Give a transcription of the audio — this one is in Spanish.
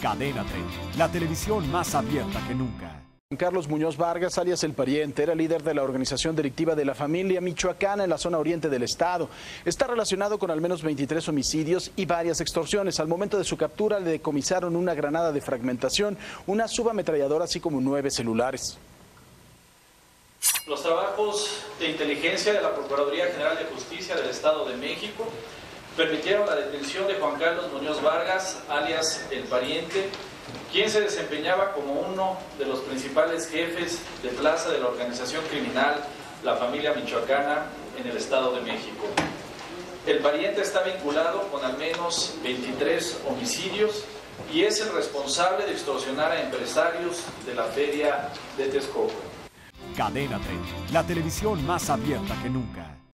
Cadena 30, la televisión más abierta que nunca. Carlos Muñoz Vargas, alias El Pariente, era líder de la organización delictiva de la familia michoacana en la zona oriente del estado. Está relacionado con al menos 23 homicidios y varias extorsiones. Al momento de su captura le decomisaron una granada de fragmentación, una subametralladora, así como nueve celulares. Los trabajos de inteligencia de la Procuraduría General de Justicia del Estado de México permitieron la detención de Juan Carlos Muñoz Vargas, alias El Pariente, quien se desempeñaba como uno de los principales jefes de plaza de la organización criminal La Familia Michoacana en el Estado de México. El pariente está vinculado con al menos 23 homicidios y es el responsable de extorsionar a empresarios de la feria de Texcoco. Cadena 30, la televisión más abierta que nunca.